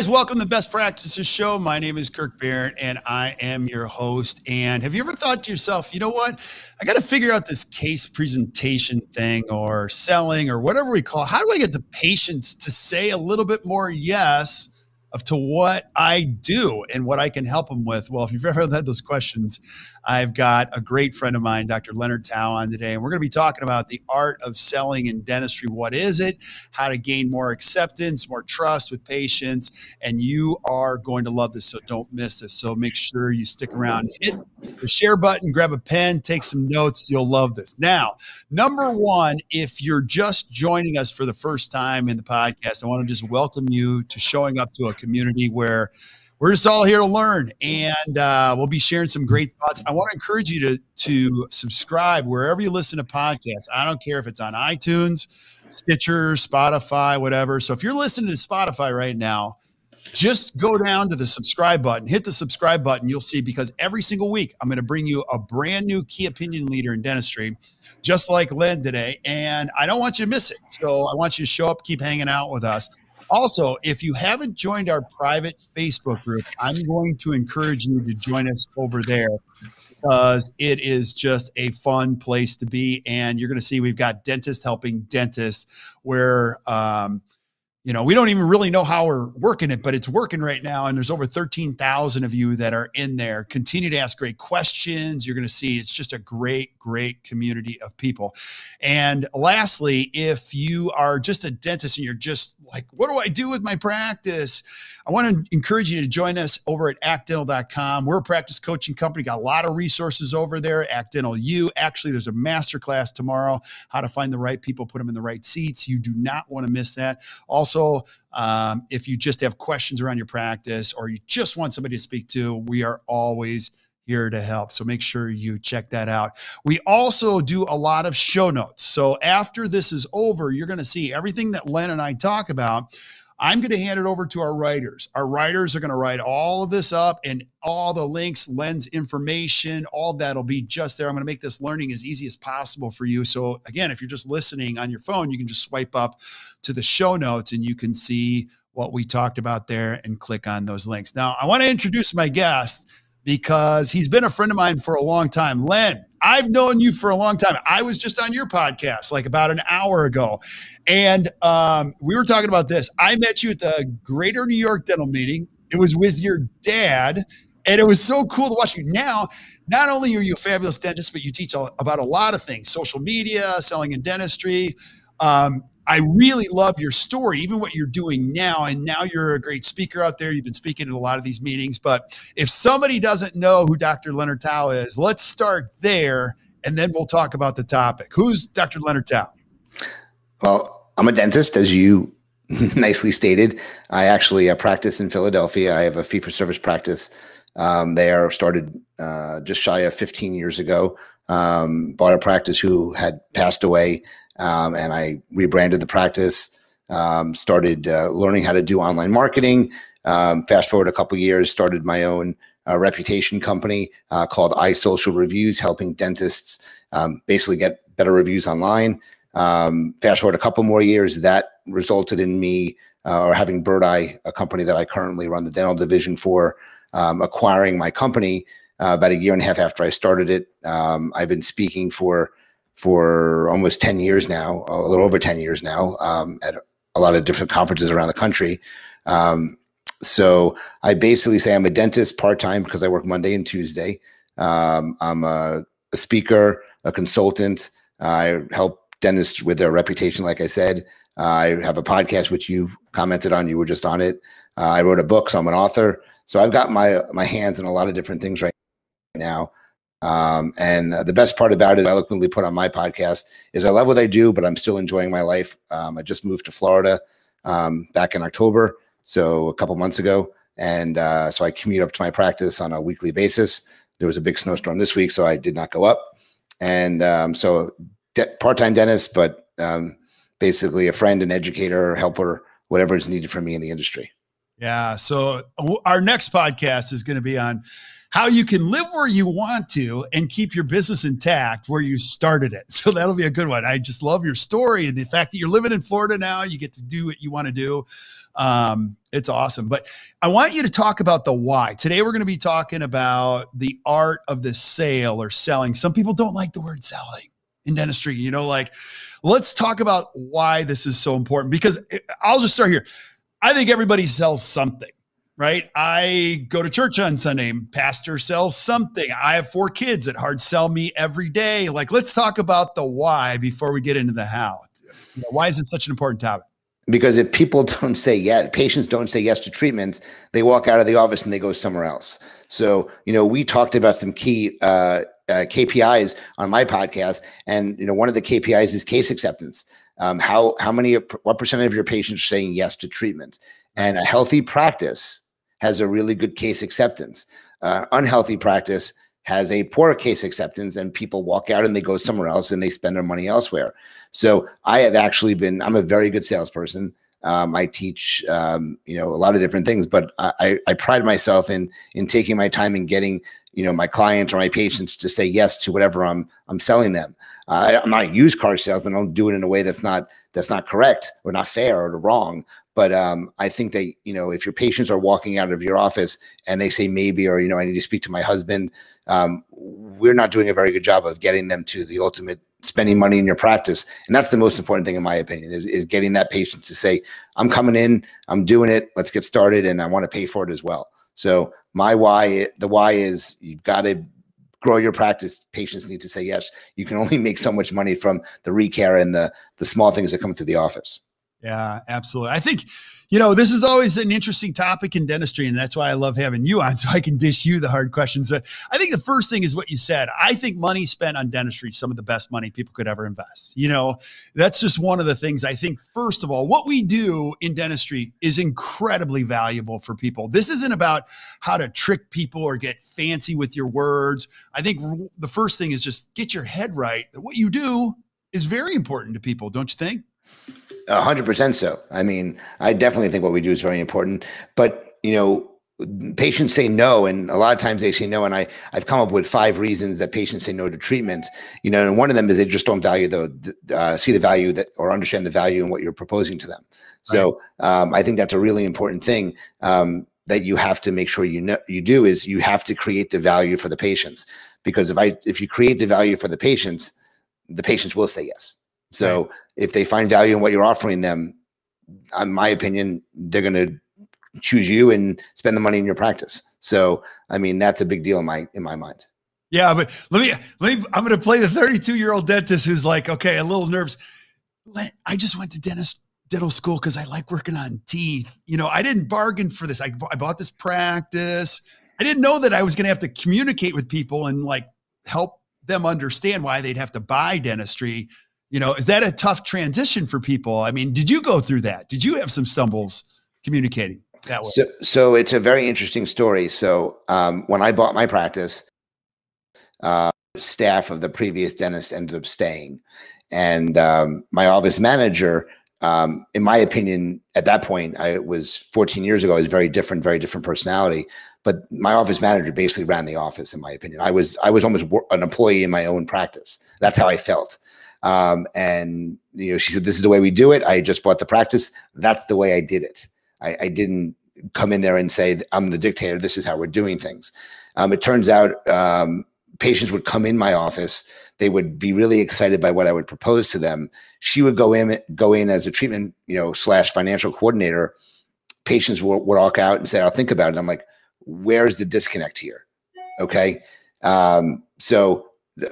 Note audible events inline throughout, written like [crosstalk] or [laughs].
guys, welcome to the Best Practices Show. My name is Kirk Behrendt, and I am your host. And have you ever thought to yourself, you know what? I got to figure out this case presentation thing or selling or whatever we call it. How do I get the patients to say a little bit more yes of to what I do and what I can help them with. Well, if you've ever had those questions, I've got a great friend of mine, Dr. Leonard Tau, on today, and we're going to be talking about the art of selling in dentistry. What is it? How to gain more acceptance, more trust with patients, and you are going to love this. So don't miss this. So make sure you stick around, hit the share button, grab a pen, take some notes. You'll love this. Now, number one, if you're just joining us for the first time in the podcast, I want to just welcome you to showing up to a community where we're just all here to learn and uh, we'll be sharing some great thoughts. I want to encourage you to to subscribe wherever you listen to podcasts. I don't care if it's on itunes stitcher spotify whatever. So if you're listening to spotify right now just go down to the subscribe button. Hit the subscribe button you'll see because every single week i'm going to bring you a brand new key opinion leader in dentistry just like len today and i don't want you to miss it. So i want you to show up keep hanging out with us also, if you haven't joined our private Facebook group, I'm going to encourage you to join us over there because it is just a fun place to be. And you're going to see we've got dentists helping dentists where, um, you know, we don't even really know how we're working it, but it's working right now. And there's over 13,000 of you that are in there. Continue to ask great questions. You're going to see it's just a great, great community of people. And lastly, if you are just a dentist and you're just like, what do I do with my practice? I want to encourage you to join us over at actdental.com. We're a practice coaching company, got a lot of resources over there. Act Dental U. Actually, there's a masterclass tomorrow, how to find the right people, put them in the right seats. You do not want to miss that. Also, um, if you just have questions around your practice or you just want somebody to speak to, we are always here to help. So make sure you check that out. We also do a lot of show notes. So after this is over, you're going to see everything that Len and I talk about I'm going to hand it over to our writers. Our writers are going to write all of this up and all the links, lens information, all that'll be just there. I'm going to make this learning as easy as possible for you. So, again, if you're just listening on your phone, you can just swipe up to the show notes and you can see what we talked about there and click on those links. Now, I want to introduce my guest because he's been a friend of mine for a long time. Len, I've known you for a long time. I was just on your podcast like about an hour ago, and um, we were talking about this. I met you at the Greater New York Dental Meeting. It was with your dad, and it was so cool to watch you. Now, not only are you a fabulous dentist, but you teach about a lot of things: social media, selling in dentistry. Um, I really love your story, even what you're doing now. And now you're a great speaker out there. You've been speaking at a lot of these meetings. But if somebody doesn't know who Dr. Leonard Tau is, let's start there and then we'll talk about the topic. Who's Dr. Leonard Tau? Well, I'm a dentist, as you [laughs] nicely stated. I actually uh, practice in Philadelphia. I have a fee for service practice um, there, started uh, just shy of 15 years ago. Um, bought a practice who had passed away um, and I rebranded the practice. Um, started uh, learning how to do online marketing. Um, fast forward a couple years, started my own uh, reputation company uh, called iSocial Reviews, helping dentists um, basically get better reviews online. Um, fast forward a couple more years, that resulted in me uh, or having Birdeye, a company that I currently run the dental division for, um, acquiring my company uh, about a year and a half after I started it. I've been speaking for for almost 10 years now, a little over 10 years now, um, at a lot of different conferences around the country. Um, so I basically say I'm a dentist part time because I work Monday and Tuesday. Um, I'm a, a, speaker, a consultant. I help dentists with their reputation, like I said. Uh, I have a podcast which you commented on. You were just on it. Uh, I wrote a book, so I'm an author. So I've got my my hands in a lot of different things right now. Um, and the best part about it, I eloquently put on my podcast, is I love what I do, but I'm still enjoying my life. Um, I just moved to Florida um, back in October, so a couple months ago, and uh, so I commute up to my practice on a weekly basis. There was a big snowstorm this week, so I did not go up, and um, so de- part-time dentist, but um, basically a friend, an educator, helper, whatever is needed for me in the industry. Yeah. So our next podcast is going to be on how you can live where you want to and keep your business intact where you started it. [laughs] So that'll be a good one. I just love your story and the fact that you're living in Florida now, you get to do what you want to do. Um, it's awesome. But I want you to talk about the why. Today, we're going to be talking about the art of the sale or selling. Some people don't like the word selling in dentistry, you know, like let's talk about why this is so important because I'll just start here. I think everybody sells something right? I go to church on Sunday. Pastor sells something. I have four kids that hard sell me every day. Like, let's talk about the why before we get into the how. Why is it such an important topic? Because if people [laughs] don't say yes, patients don't say yes to treatments, they walk out of the office and they go somewhere else. So, you know, we talked about some key uh, uh, KPIs on my podcast, and you know, one of the KPIs is case acceptance. Um, how how many what percentage of your patients are saying yes to treatment? And a healthy practice has a really good case acceptance. Uh, unhealthy practice has a poor case acceptance and people walk out and they go somewhere else and they spend their money elsewhere. So I have actually been, I'm a very good salesperson. Um, I teach, um, you know, a lot of different things, but I, I pride myself in, in taking my time and getting, you know, my clients or my patients to say yes to whatever I'm, I'm selling them. Uh, I, am not a used car salesman. I don't do it in a way that's not, that's not correct or not fair or wrong. But um, I think that you know if your patients are walking out of your office and they say maybe or you know I need to speak to my husband, um, we're not doing a very good job of getting them to the ultimate spending money in your practice. And that's the most important thing in my opinion is, is getting that patient to say, I'm coming in, I'm doing it, let's get started, and I want to pay for it as well. So my why, the why is you've got to grow your practice. Patients need to say yes. You can only [laughs] make so much money from the recare and the the small things that come through the office. Yeah, absolutely. I think, you know, this is always an interesting topic in dentistry, and that's why I love having you on [laughs] so I can dish you the hard questions. But I think the first thing is what you said. I think money spent on dentistry, some of the best money people could ever invest. You know, that's just one of the things I think, first of all, what we do in dentistry is incredibly valuable for people. This isn't about how to trick people or get fancy with your words. I think the first thing is just get your head right that what you do is very important to people, don't you think? A hundred percent so. I mean, I definitely think what we do is very important. But you know, patients say no, and a lot of times they say no. And I I've come up with five reasons that patients say no to treatment. You know, and one of them is they just don't value the uh, see the value that or understand the value in what you're proposing to them. So right. um, I think that's a really important thing. Um, that you have to make sure you know you do is you have to create the value for the patients because if I if you create the value for the patients, the patients will say yes. So right. if they find value in what you're offering them, in my opinion, they're going to choose you and spend the money in your practice. So, I mean, that's a big deal in my in my mind. Yeah, but let me let me. I'm going to play the 32 year old dentist who's like, okay, a little nervous. I just went to dentist dental school because I like working on teeth. You know, I didn't bargain for this. I, I bought this practice. I didn't know that I was going to have to communicate with people and like help them understand why they'd have to buy dentistry you know is that a tough transition for people? I mean did you go through that? Did you have some stumbles communicating that way? So, so it's a very interesting story. So um, when i bought my practice uh, staff of the previous dentist ended up staying. And um, my office manager um, in my opinion at that point i was 14 years ago i was very different very different personality. But my office manager basically ran the office in my opinion. I was i was almost an employee in my own practice. That's how i felt um, and you know, she said, "This is the way we do it." I just bought the practice. That's the way I did it. I, I didn't come in there and say, "I'm the dictator. This is how we're doing things." Um, it turns out um, patients would come in my office. They would be really excited by what I would propose to them. She would go in, go in as a treatment, you know, slash financial coordinator. Patients would, would walk out and say, "I'll think about it." I'm like, "Where's the disconnect here?" Okay, um, so. Uh,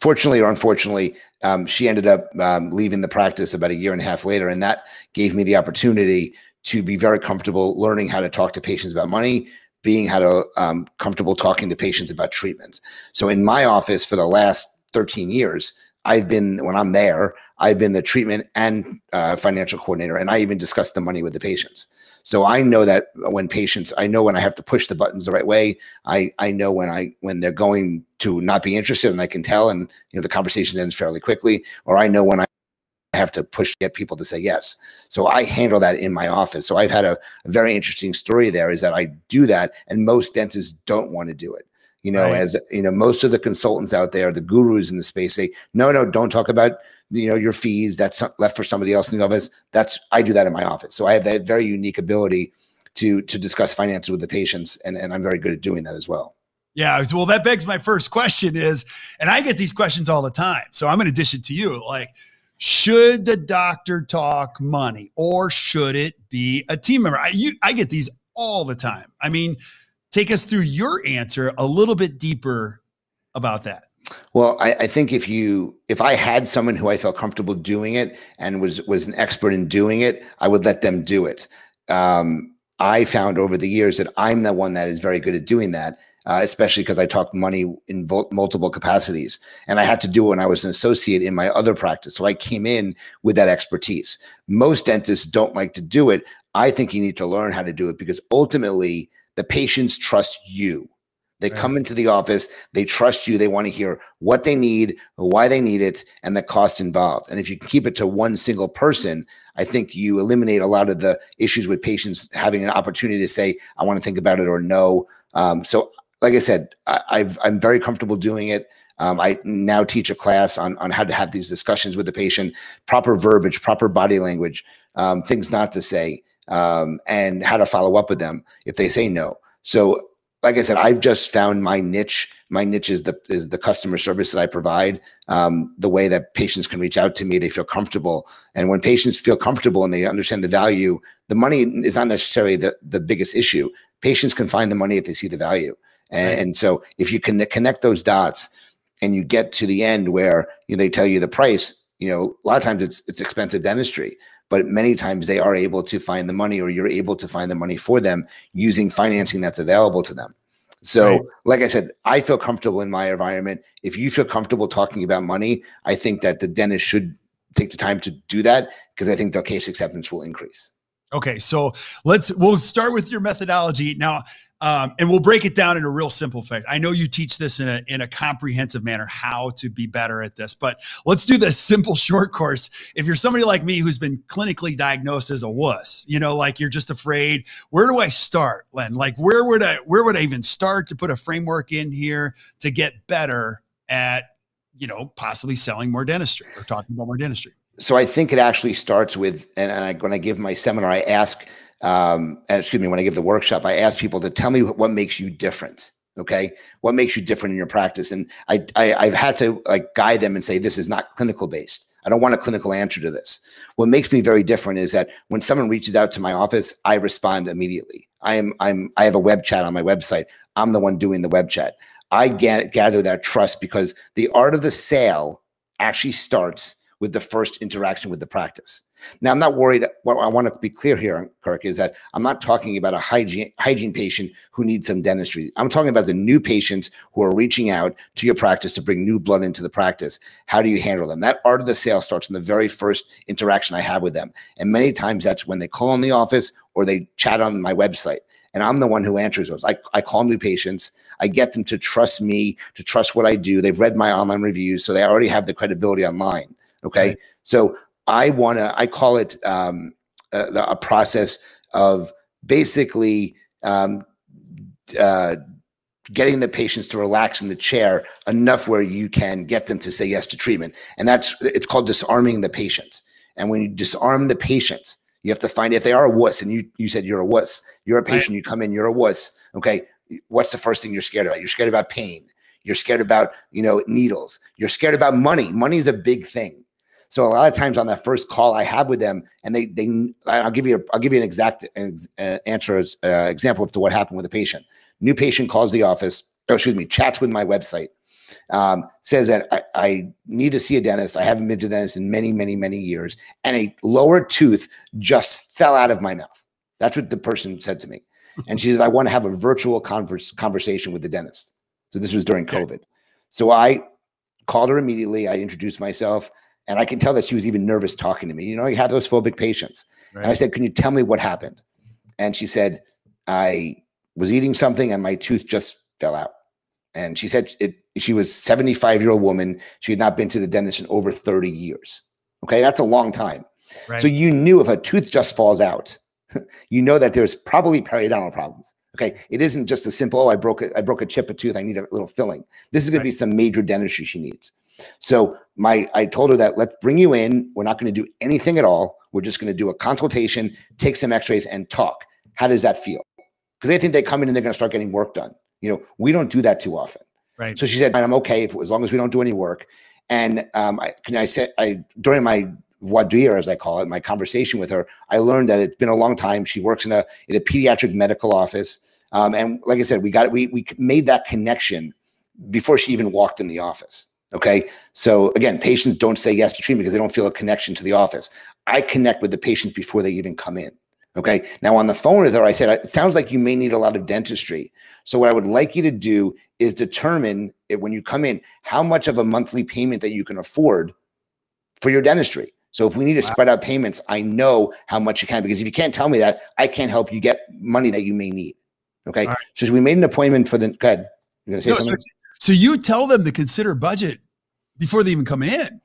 fortunately or unfortunately, um, she ended up um, leaving the practice about a year and a half later. And that gave me the opportunity to be very comfortable learning how to talk to patients about money, being how to um, comfortable talking to patients about treatment. So in my office for the last 13 years, I've been, when I'm there, I've been the treatment and uh, financial coordinator, and I even discuss the money with the patients. So I know that when patients, I know when I have to push the buttons the right way. I I know when I when they're going to not be interested, and I can tell, and you know the conversation ends fairly quickly. Or I know when I have to push get people to say yes. So I handle that in my office. So I've had a, a very interesting story there is that I do that, and most dentists don't want to do it. You know, right. as you know, most of the consultants out there, the gurus in the space say, no, no, don't talk about you know your fees. That's left for somebody else in the office. That's I do that in my office. So I have that very unique ability to to discuss finances with the patients, and, and I'm very good at doing that as well. Yeah, well, that begs my first question is, and I get these questions all the time. So I'm going to dish it to you. Like, should the doctor talk money or should it be a team member? I, you, I get these all the time. I mean, take us through your answer a little bit deeper about that. Well, I, I, think if you if I had someone who I felt comfortable doing it and was was an expert in doing it, I would let them do it. Um, I found over the years that I'm the one that is very good at doing that, uh, especially because I talk money in multiple capacities. And I had to do it when I was an associate in my other practice. So I came in with that expertise. Most dentists don't like to do it. I think you need to learn how to do it because ultimately the patients trust you. They right. come into the office, they trust you, they want to hear what they need, why they need it, and the cost involved. And if you can keep it to one single person, I think you eliminate a lot of the issues with patients having an opportunity to say, I want to think about it or no. Um, so like I said, I, am very comfortable doing it. Um, I now teach a class on, on how to have these discussions with the patient, proper verbiage, proper body language, um, things not to say, um, and how to follow up with them if they say no. So, like I said, I've just found my niche. My niche is the is the customer service that I provide. Um, the way that patients can reach out to me, they feel comfortable, and when patients feel comfortable and they understand the value, the money is not necessarily the the biggest issue. Patients can find the money if they see the value. And, right. and so if you can connect those dots and you get to the end where you know, they tell you the price, you know, a lot of times it's it's expensive dentistry, but many times they are able to find the money or you're able to find the money for them using financing that's available to them. So, right. like I said, I feel comfortable in my environment. If you feel comfortable talking about money, I think that the dentist should take the time to do that because I think the case acceptance will increase. Okay, so let's we'll start with your methodology. Now, um, and we'll break it down in a real simple fact. I know you teach this in a in a comprehensive manner how to be better at this, but let's do this simple short course. If you're somebody like me who's been clinically diagnosed as a wuss, you know, like you're just afraid, where do I start, Len? Like where would I where would I even start to put a framework in here to get better at, you know, possibly selling more dentistry or talking about more dentistry? So I think it actually starts with, and, and I, when I give my seminar, I ask um, excuse me, when I give the workshop, I ask people to tell me what makes you different. Okay, what makes you different in your practice? And I, I I've had to like guide them and say this is not clinical based. I don't want a clinical answer to this. What makes me very different is that when someone reaches out to my office, I respond immediately. I am I'm I have a web chat on my website. I'm the one doing the web chat. I get, gather that trust because the art of the sale actually starts with the first interaction with the practice. Now, I'm not worried. What I want to be clear here, Kirk, is that I'm not talking about a hygiene hygiene patient who needs some dentistry. I'm talking about the new patients who are reaching out to your practice to bring new blood into the practice. How do you handle them? That art of the sale starts in the very first interaction I have with them, and many times that's when they call in the office or they chat on my website. And I'm the one who answers those. I, I call new patients. I get them to trust me, to trust what I do. They've read my online reviews, so they already have the credibility online. Okay. Right. So I want to, I call it um, a, a, process of basically um, uh, getting the patients to relax in the chair enough where you can get them to say yes to treatment. And that's, it's called disarming the patient. And when you disarm the patient, you have to find if they are a wuss and you, you said you're a wuss, you're a patient, you come in, you're a wuss. Okay. What's the first thing you're scared about? You're scared about pain. You're scared about, you know, needles. You're scared about money. Money is a big thing. So a lot of times on that first call I have with them, and they they I'll give you a, I'll give you an exact uh, answer as uh, example to what happened with a patient. New patient calls the office. Oh, excuse me, chats with my website. Um, says that I, I, need to see a dentist. I haven't been to a dentist in many, many, many years, and a lower tooth just fell out of my mouth. That's what the person said to me. And she says, I want to have a virtual converse, conversation with the dentist. So this was during COVID. So I called her immediately. I introduced myself. And I can tell that she was even nervous talking to me. You know, you have those phobic patients. Right. And I said, Can you tell me what happened? And she said, I was eating something and my tooth just fell out. And she said it, she was 75 year old woman. She had not been to the dentist in over 30 years. Okay, that's a long time. Right. So you knew if a tooth just falls out, [laughs] you know that there's probably periodontal problems. Okay, it isn't just a simple, oh, I broke a, I broke a chip of tooth, I need a little filling. This is going right. to be some major dentistry she needs. So my, I told her that let's bring you in. We're not going to do anything at all. We're just going to do a consultation, take some X-rays, and talk. How does that feel? Because they think they come in and they're going to start getting work done. You know, we don't do that too often. Right. So she said, "I'm okay if, as long as we don't do any work." And um, I, can I said, I during my voir dire, as I call it, my conversation with her, I learned that it's been a long time. She works in a in a pediatric medical office, um, and like I said, we got we we made that connection before she even walked in the office. Okay, so again, patients don't say yes to treatment because they don't feel a connection to the office. I connect with the patients before they even come in. Okay. Now on the phone with her, I said, it sounds like you may need a lot of dentistry. So what I would like you to do is determine it, when you come in, how much of a monthly payment that you can afford for your dentistry. So if we need to wow. spread out payments, I know how much you can, because if you can't tell me that, I can't help you get money that you may need. Okay. Right. So we made an appointment for the, go ahead. You're going to say no, something? So, so you tell them to consider budget before they even come in.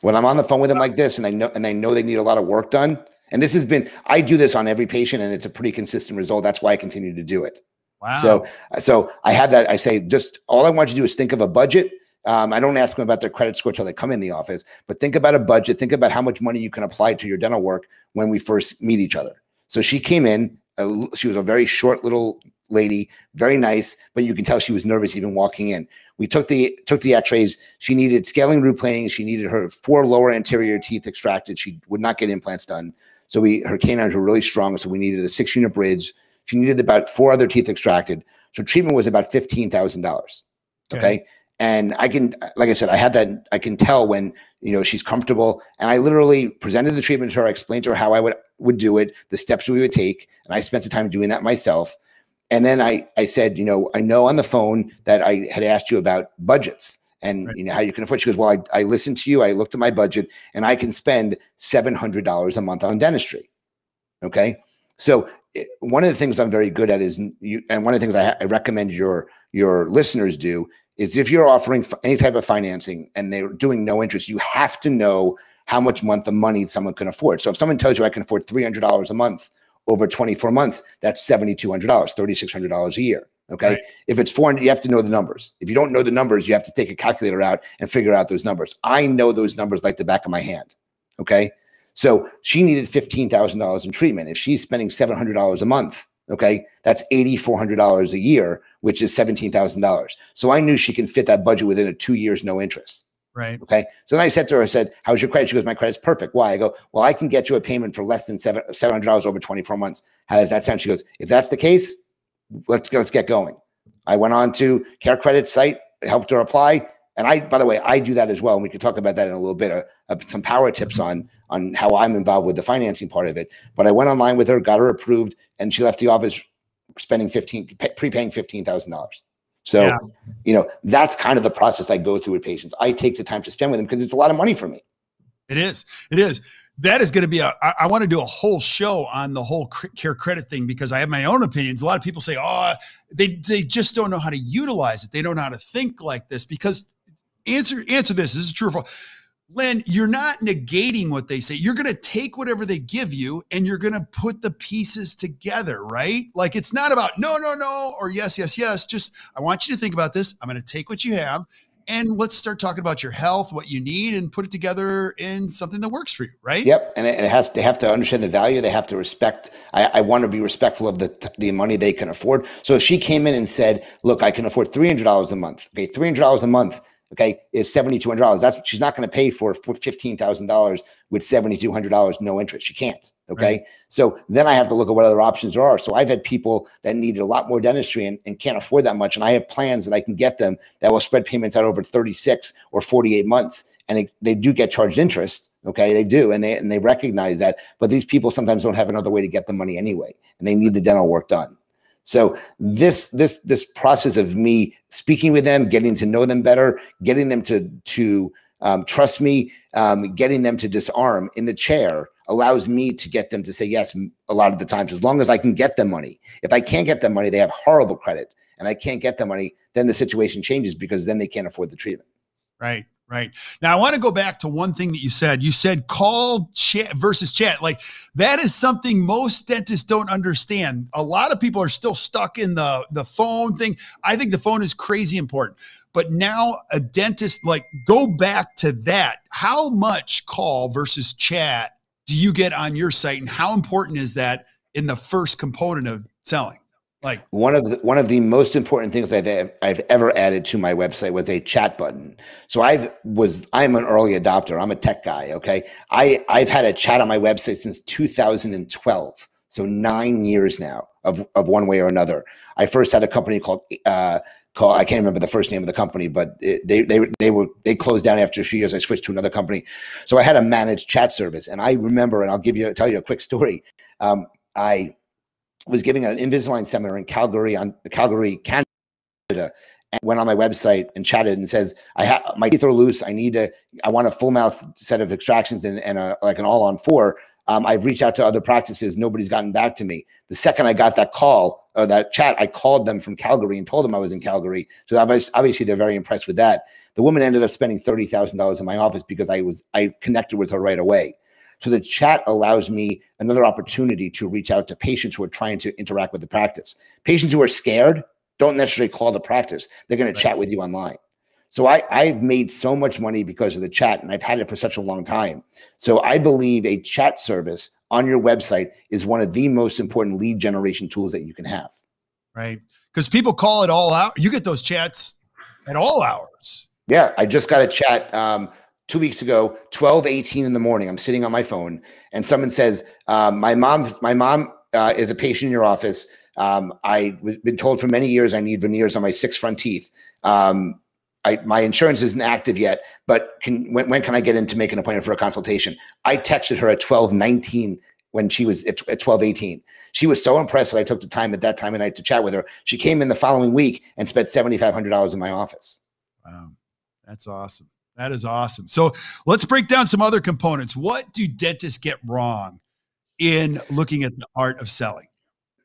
When I'm on the phone with them like this and I know, and I know they need a lot of work done, and this has been, I do this on every patient and it's a pretty consistent result. That's why I continue to do it. Wow. So, so I have that. I say, just all I want you to do is think of a budget. Um, I don't ask them about their credit score till they come in the office, but think about a budget. Think about how much money you can apply to your dental work when we first meet each other. So she came in. Uh, she was a very short little lady, very nice, but you can tell she was nervous even walking in. We took the took the X-rays. She needed scaling root planing. She needed her four lower anterior teeth extracted. She would not get implants done. So we her canines were really strong. So we needed a six unit bridge. She needed about four other teeth extracted. So treatment was about fifteen thousand dollars. Okay. And I can, like I said, I had that. I can tell when you know she's comfortable. And I literally presented the treatment to her. I explained to her how I would would do it, the steps we would take, and I spent the time doing that myself. And then I I said, you know, I know on the phone that I had asked you about budgets and right. you know how you can afford. She goes, well, I, I listened to you. I looked at my budget, and I can spend seven hundred dollars a month on dentistry. Okay, so eh, one of the things I'm very good at is you, and one of the things I, I recommend your your listeners do is if you're offering any type of financing and they're doing no interest, you have to know how much month of money someone can afford. So if someone tells you I can afford three hundred dollars a month over 24 months, that's $7,200, $3,600 a year. Okay. Right. If it's 400, you have to know the numbers. If you don't know the numbers, you have to take a calculator out and figure out those numbers. I know those numbers like the back of my hand. Okay. So she needed $15,000 in treatment. If she's spending $700 a month, okay, that's $8,400 a year, which is $17,000. So I knew she can fit that budget within a two years, no interest. Right. Okay. So then I said to her, I said, How's your credit? She goes, My credit's perfect. Why? I go, Well, I can get you a payment for less than seven seven hundred dollars over 24 months. How does that sound? She goes, If that's the case, let's let's get going. I went on to CareCredit site, helped her apply. And I, by the way, I do that as well. And we can talk about that in a little bit. Uh, uh, some power tips on on how I'm involved with the financing part of it. But I went online with her, got her approved, and she left the office spending 15 prepaying fifteen thousand dollars. So, yeah. you know, that's kind of the process I go through with patients. I take the time to spend with them because it's a lot of money for me. It is. It is. That is going to be a. I, I want to do a whole show on the whole CareCredit thing because I have my own opinions. A lot of people say, "Oh, they they just don't know how to utilize it. They don't know how to think like this." Because answer answer this. This is true. For, Len, you're not negating what they say. You're going to take whatever they give you and you're going to put the pieces together, right? Like it's not about no, no, no, or yes, yes, yes. Just, I want you to think about this. I'm going to take what you have and let's start talking about your health, what you need, and put it together in something that works for you, right? Yep. And it, has to have to understand the value. They have to respect. I, I want to be respectful of the the money they can afford. So she came in and said, "Look, I can afford three hundred dollars a month," okay, three hundred dollars a month okay, is seventy two hundred dollars. That's she's not going to pay for for fifteen thousand dollars with seventy two hundred dollars no interest. She can't. Okay, right. so then I have to look at what other options there are. So I've had people that needed a lot more dentistry and, and can't afford that much, and I have plans that I can get them that will spread payments out over thirty six or forty eight months, and they, they do get charged interest. Okay, they do, and they and they recognize that. But these people sometimes don't have another way to get the money anyway, and they need the dental work done. So this this this process of me speaking with them, getting to know them better, getting them to to um, trust me, um, getting them to disarm in the chair allows me to get them to say yes a lot of the times as long as I can get them money. If I can't get them money, they have horrible credit, and I can't get them money, then the situation changes because then they can't afford the treatment. Right. Right. Now I want to go back to one thing that you said. You said call chat versus chat. Like that is something most dentists don't understand. A lot of people are still stuck in the the phone thing. I think the phone is crazy important. But now a dentist like go back to that. How much call versus chat do you get on your site and how important is that in the first component of selling? Like one of the one of the most important things I've I've ever added to my website was a chat button. So I've was I'm an early adopter. I'm a tech guy. Okay, I I've had a chat on my website since 2012. So nine years now of of one way or another. I first had a company called uh, called I can't remember the first name of the company, but it, they they they were they closed down after a few years. I switched to another company, so I had a managed chat service. And I remember, and I'll give you tell you a quick story. Um, I was giving an Invisalign seminar in Calgary on Calgary, Canada, and went on my website and chatted and says, "I have my teeth are loose. I need to. I want a full mouth set of extractions and, and a, like an all on four. Um, I've reached out to other practices. Nobody's gotten back to me. The second I got that call or that chat, I called them from Calgary and told them I was in Calgary. So obviously, they're very impressed with that. The woman ended up spending thirty thousand dollars in my office because I was I connected with her right away. So the chat allows me another opportunity to reach out to patients who are trying to interact with the practice. Patients who are scared don't necessarily call the practice. They're going right. to chat with you online. So I, I've made so much money because of the chat, and I've had it for such a long time. So I believe a chat service on your website is one of the most important lead generation tools that you can have. Right. Because people call it all out. You get those chats at all hours. Yeah. I just got a chat. Um, two weeks ago, 12, 18 in the morning. I'm sitting on my phone and someone says, um, my mom, my mom uh, is a patient in your office. Um, I've been told for many years I need veneers on my six front teeth. Um, I, my insurance isn't active yet, but can, when, when, can I get in to make an appointment for a consultation? I texted her at 12, 19 when she was at, at 12, 18. She was so impressed that I took the time at that time of night to chat with her. She came in the following week and spent $7,500 in my office. Wow. That's awesome. That is awesome. So let's break down some other components. What do dentists get wrong in looking at the art of selling?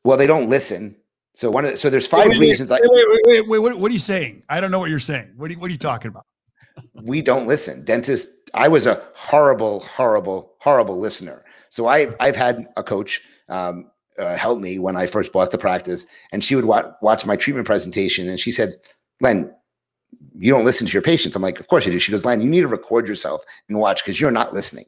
Well, they don't listen. So one of the, so there's five wait, reasons. Wait, wait, wait, wait, wait, what, what are you saying? I don't know what you're saying. What are you, what are you talking about? we don't listen. Dentists. I was a horrible, horrible, horrible listener. So I've I've had a coach um, uh, help me when I first bought the practice, and she would wa- watch my treatment presentation, and she said, "Len, you don't listen to your patients. I'm like, of course I do. She goes, Len, you need to record yourself and watch because you're not listening.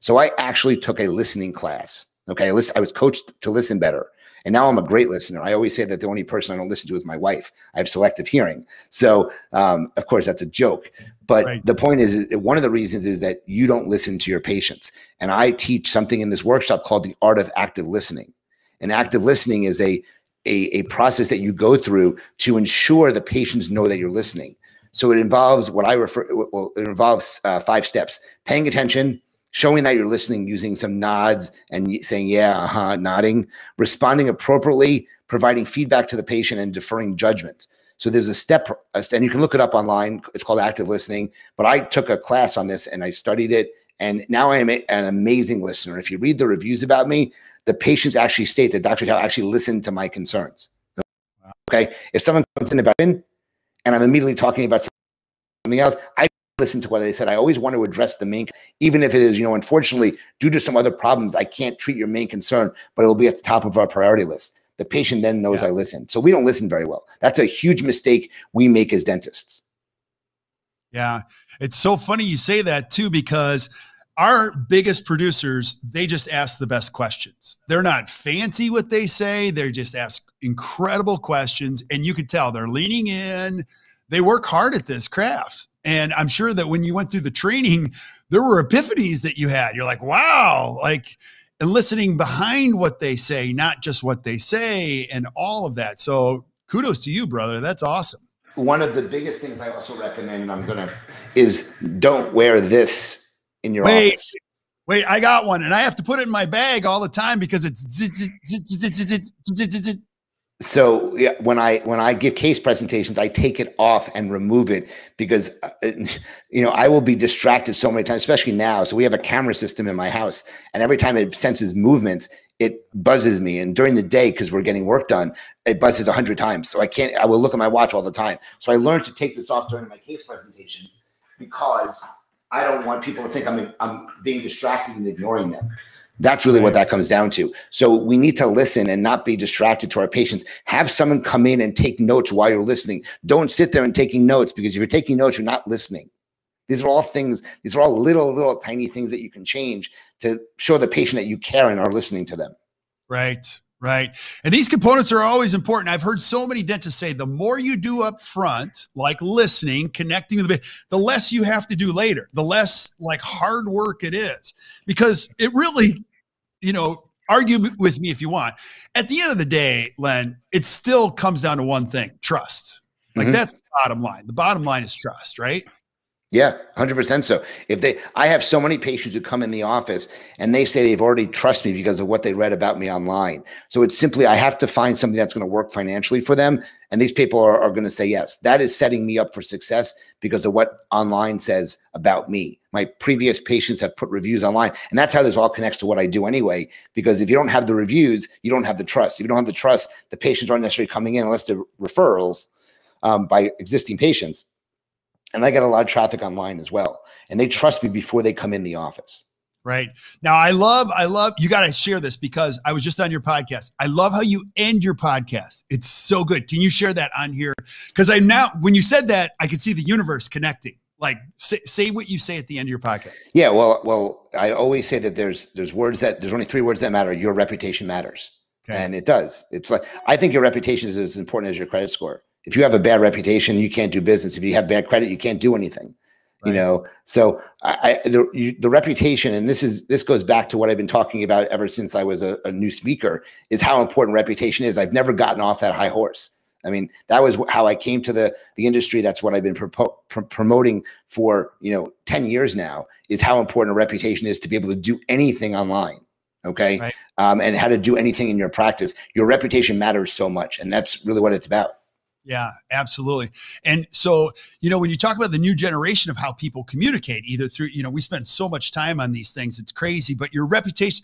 So I actually took a listening class. Okay. I, listen, I was coached to listen better. And now I'm a great listener. I always say that the only person I don't listen to is my wife. I have selective hearing. So, um, of course, that's a joke. But right. the point is, one of the reasons is that you don't listen to your patients. And I teach something in this workshop called the art of active listening. And active listening is a a, a process that you go through to ensure the patients know that you're listening. So it involves what I refer. Well, it involves uh, five steps: paying attention, showing that you're listening, using some nods and saying "yeah," "uh-huh," nodding, responding appropriately, providing feedback to the patient, and deferring judgment. So there's a step, and you can look it up online. It's called active listening. But I took a class on this and I studied it, and now I am an amazing listener. If you read the reviews about me, the patients actually state that Dr. Tau actually listened to my concerns. Okay. If someone comes in about in and I'm immediately talking about something else, I listen to what they said. I always want to address the main, even if it is, you know, unfortunately, due to some other problems, I can't treat your main concern, but it'll be at the top of our priority list. The patient then knows yeah. I listen. So we don't listen very well. That's a huge mistake we make as dentists. Yeah. It's so funny you say that too, because our biggest producers, they just ask the best questions. They're not fancy what they say. They just ask incredible questions. And you could tell they're leaning in. They work hard at this craft. And I'm sure that when you went through the training, there were epiphanies that you had. You're like, wow, like, and listening behind what they say, not just what they say, and all of that. So kudos to you, brother. That's awesome. One of the biggest things I also recommend, I'm going to, is don't wear this in your wait, office? Wait, I got one, and I have to put it in my bag all the time because it's. So yeah, when I when I give case presentations, I take it off and remove it because uh, [laughs] you know I will be distracted so many times, especially now. So we have a camera system in my house, and every time it senses movement, it buzzes me. And during the day, because we're getting work done, it buzzes a hundred times. So I can't. I will look at my watch all the time. So I learned to take this off during my case presentations because I don't want people to think I'm I'm being distracted and ignoring them. That's really what that comes down to. So we need to listen and not be distracted to our patients. Have someone come in and take notes while you're listening. Don't sit there and taking notes because if you're taking notes, you're not listening. These are all things, these are all little, little tiny things that you can change to show the patient that you care and are listening to them. Right. Right. And these components are always important. I've heard so many dentists say the more you do up front, like listening, connecting with the the less you have to do later, the less like hard work it is. Because it really, you know, argue with me if you want. At the end of the day, Len, it still comes down to one thing trust. Like mm-hmm. that's the bottom line. The bottom line is trust, right? Yeah, 100% so. If they I have so many patients who come in the office and they say they've already trust me because of what they read about me online. So it's simply I have to find something that's going to work financially for them and these people are, are going to say yes. That is setting me up for success because of what online says about me. My previous patients have put reviews online and that's how this all connects to what I do anyway because if you don't have the reviews, you don't have the trust. If you don't have the trust, the patients aren't necessarily coming in unless they're referrals um, by existing patients and I get a lot of traffic online as well. And they trust me before they come in the office. Right. Now, I love, I love, you got to share this because I was just on your podcast. I love how you end your podcast. It's so good. Can you share that on here? Because I now, when you said that, I could see the universe connecting. Like say, say what you say at the end of your podcast. Yeah. Well, well, I always say that there's, there's words that there's only three words that matter. Your reputation matters. Okay. And it does. It's like, I think your reputation is as important as your credit score if you have a bad reputation, you can't do business. If you have bad credit, you can't do anything. Right. You know, so I, I the you, the reputation, and this is this goes back to what I've been talking about ever since I was a, a new speaker, is how important reputation is. I've never gotten off that high horse. I mean, that was how I came to the the industry. That's what I've been pro- pr- promoting for you know ten years now. Is how important a reputation is to be able to do anything online. Okay, right. um, and how to do anything in your practice. Your reputation matters so much, and that's really what it's about. Yeah, absolutely. And so, you know, when you talk about the new generation of how people communicate, either through, you know, we spend so much time on these things, it's crazy, but your reputation,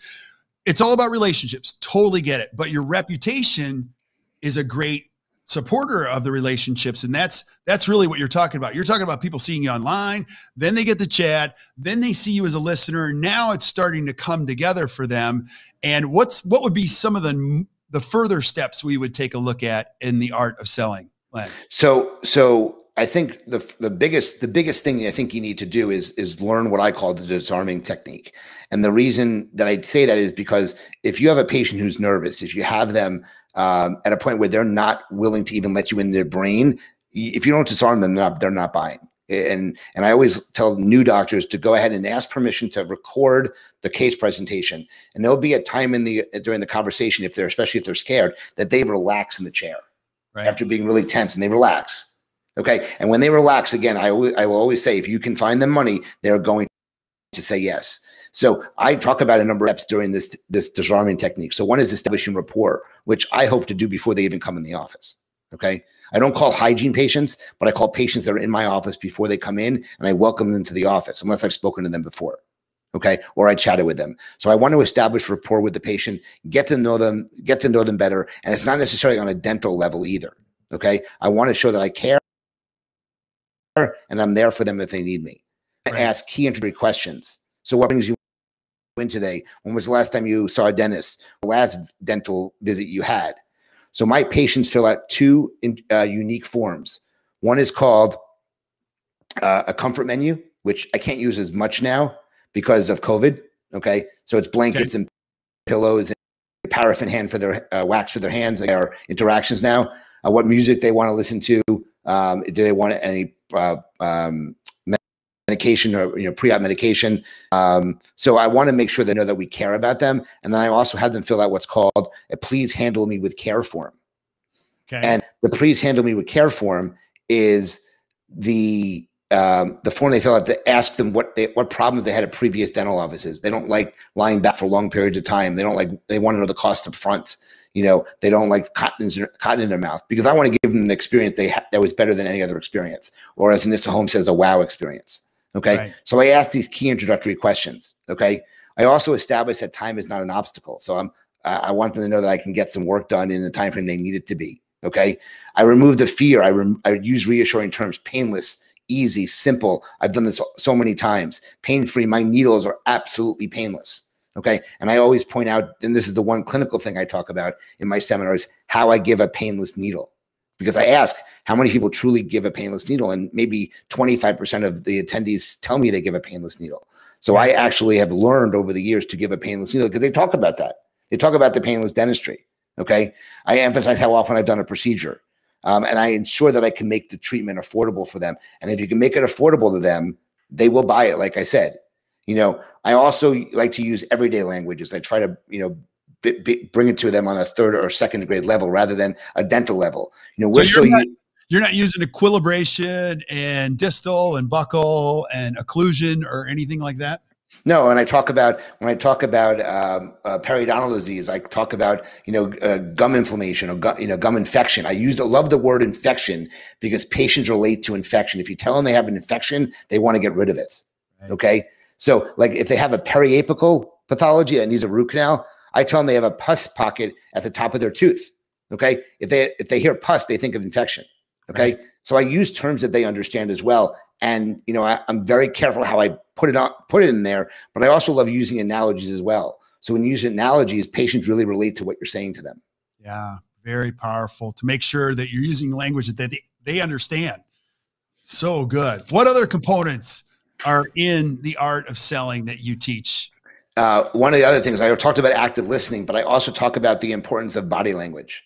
it's all about relationships. Totally get it. But your reputation is a great supporter of the relationships and that's that's really what you're talking about you're talking about people seeing you online then they get the chat then they see you as a listener now it's starting to come together for them and what's what would be some of the the further steps we would take a look at in the art of selling so, so I think the the biggest the biggest thing I think you need to do is is learn what I call the disarming technique. And the reason that I say that is because if you have a patient who's nervous, if you have them um, at a point where they're not willing to even let you in their brain, if you don't disarm them, they're not, they're not buying. And and I always tell new doctors to go ahead and ask permission to record the case presentation. And there'll be a time in the during the conversation, if they're especially if they're scared, that they relax in the chair right. after being really tense and they relax. Okay. And when they relax, again, I, I will always say if you can find them money, they're going to say yes. So I talk about a number of steps during this this disarming technique. So one is establishing rapport, which I hope to do before they even come in the office. Okay. I don't call hygiene patients, but I call patients that are in my office before they come in and I welcome them to the office unless I've spoken to them before. Okay. Or I chatted with them. So I want to establish rapport with the patient, get to know them, get to know them better. And it's not necessarily on a dental level either. Okay. I want to show that I care and I'm there for them if they need me. Right. Ask key introductory questions. So what brings you in today? When was the last time you saw a dentist? The last dental visit you had? So my patients fill out two uh, unique forms. One is called uh, a comfort menu, which I can't use as much now because of COVID. Okay, so it's blankets okay. and pillows and paraffin hand for their uh, wax for their hands. Their interactions now. Uh, what music they want to listen to? Um, do they want any uh, um, medication or you know pre-op medication? Um, so I want to make sure they know that we care about them, and then I also have them fill out what's called a "Please handle me with care" form. Okay. And the "Please handle me with care" form is the um, the form they fill out to ask them what they, what problems they had at previous dental offices. They don't like lying back for long periods of time. They don't like they want to know the cost up front. You know, they don't like cotton in, cotton in their mouth because I want to give them an experience they ha- that was better than any other experience, or as Anissa Holmes says, a wow experience. Okay, right. so I ask these key introductory questions. Okay, I also establish that time is not an obstacle. So I'm I want them to know that I can get some work done in the time frame they need it to be. Okay, I remove the fear. I, rem- I use reassuring terms: painless, easy, simple. I've done this so many times. Pain free. My needles are absolutely painless. Okay. And I always point out, and this is the one clinical thing I talk about in my seminars, how I give a painless needle. Because I ask how many people truly give a painless needle, and maybe 25% of the attendees tell me they give a painless needle. So I actually have learned over the years to give a painless needle because they talk about that. They talk about the painless dentistry. Okay. I emphasize how often I've done a procedure. Um, and I ensure that I can make the treatment affordable for them. And if you can make it affordable to them, they will buy it. Like I said, you know, I also like to use everyday languages. I try to, you know, b- b- bring it to them on a third or second grade level rather than a dental level. You know, we're so still. you're not using equilibration and distal and buccal and occlusion or anything like that. No, and I talk about when I talk about um, uh, periodontal disease, I talk about you know uh, gum inflammation or gu- you know gum infection. I use the love the word infection because patients relate to infection. If you tell them they have an infection, they want to get rid of it. Right. Okay, so like if they have a periapical pathology and needs a root canal, I tell them they have a pus pocket at the top of their tooth. Okay, if they if they hear pus, they think of infection. Okay, right. so I use terms that they understand as well, and you know I, I'm very careful how I put it on put it in there, but I also love using analogies as well. So when you use analogies, patients really relate to what you're saying to them. Yeah, very powerful to make sure that you're using language that they, they understand. So good. What other components are in the art of selling that you teach? Uh, one of the other things I talked about active listening, but I also talk about the importance of body language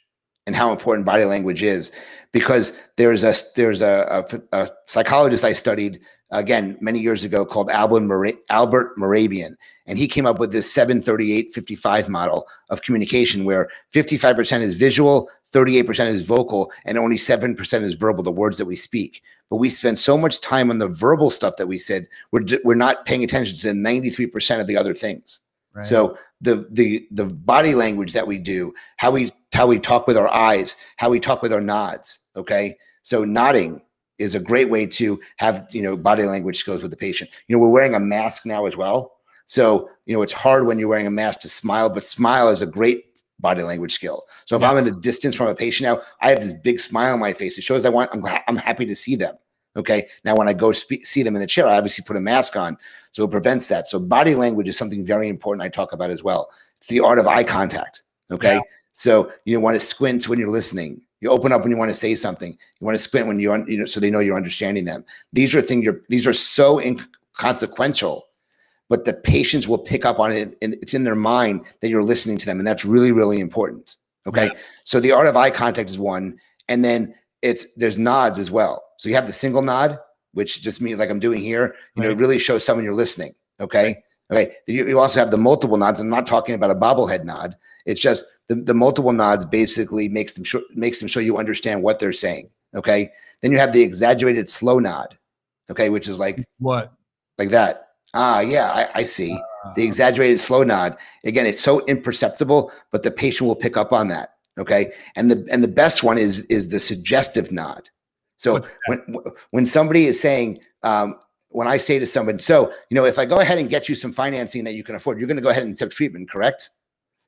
and how important body language is because there's a there's a, a, a psychologist I studied again many years ago called Albert, Mora- Albert Mehrabian. And he came up with this 738 55 model of communication where 55% is visual, 38% is vocal, and only 7% is verbal, the words that we speak. But we spend so much time on the verbal stuff that we said, we're, we're not paying attention to 93% of the other things. Right. So the the the body language that we do, how we how we talk with our eyes, how we talk with our nods. Okay, so nodding is a great way to have you know body language skills with the patient. You know, we're wearing a mask now as well. So, you know, it's hard when you're wearing a mask to smile, but smile is a great body language skill. So if yeah. I'm at a distance from a patient now, I have this big smile on my face. It shows I want, I'm, I'm happy to see them. Okay. Now, when I go speak, see them in the chair, I obviously put a mask on. So it prevents that. So body language is something very important I talk about as well. It's the art of eye contact. Okay. Yeah. So you want to squint when you're listening. You open up when you want to say something. You want to squint when you, you know, so they know you're understanding them. These are things you're, these are so inconsequential, but the patients will pick up on it and it's in their mind that you're listening to them. And that's really, really important. Okay. Yeah. So the art of eye contact is one. And then it's, there's nods as well. So you have the single nod, which just means like I'm doing here, you right. know, really shows someone you're listening. Okay. Okay. You, you also have the multiple nods. I'm not talking about a bobblehead nod. It's just the, the multiple nods basically makes them sure, makes them show you understand what they're saying. Okay. Then you have the exaggerated slow nod. Okay, which is like what? Like that. Ah, yeah, I, I see. Uh, the exaggerated slow nod. Again, it's so imperceptible, but the patient will pick up on that. Okay. And the and the best one is is the suggestive nod. So when when somebody is saying, um, when I say to someone, so you know, if I go ahead and get you some financing that you can afford, you're going to go ahead and accept treatment, correct?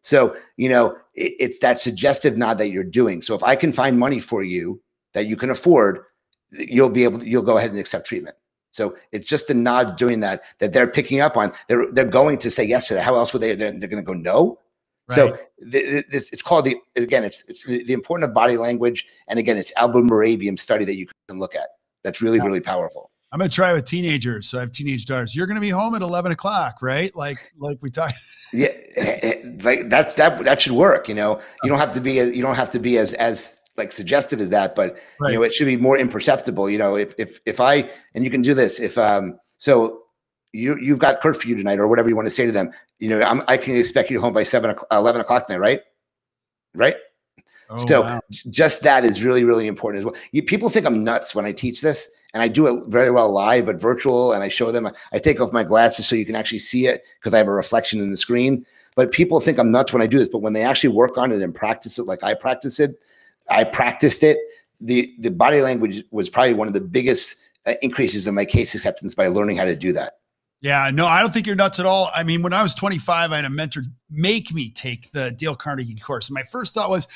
So, you know, it, it's that suggestive nod that you're doing. So if I can find money for you that you can afford, you'll be able to, you'll go ahead and accept treatment. So it's just a nod doing that that they're picking up on. They're they're going to say yes to that. How else would they? They're, they're going to go no. Right. So th- this, it's called the again. It's it's the importance of body language, and again, it's Albert Mehrabian study that you can look at. That's really yeah. really powerful. I'm gonna try with teenagers. So I have teenage daughters. You're gonna be home at 11 o'clock, right? Like like we talked. [laughs] yeah, eh, eh, like that's that that should work. You know, you don't have to be you don't have to be as as like suggestive as that, but right. you know, it should be more imperceptible. You know, if if if I and you can do this if um so you you've got curfew tonight or whatever you want to say to them. You know, I'm, i can expect you home by seven 11 o'clock tonight, right? Right. Oh, so wow. just that is really really important as well. You, people think I'm nuts when I teach this and I do it very well live, but virtual. And I show them, I take off my glasses so you can actually see it because I have a reflection in the screen. But people think I'm nuts when I do this. But when they actually work on it and practice it like I practice it, I practiced it. The, the body language was probably one of the biggest uh, increases in my case acceptance by learning how to do that. Yeah, no, I don't think you're nuts at all. I mean, when I was 25, I had a mentor make me take the Dale Carnegie course. And my first thought was,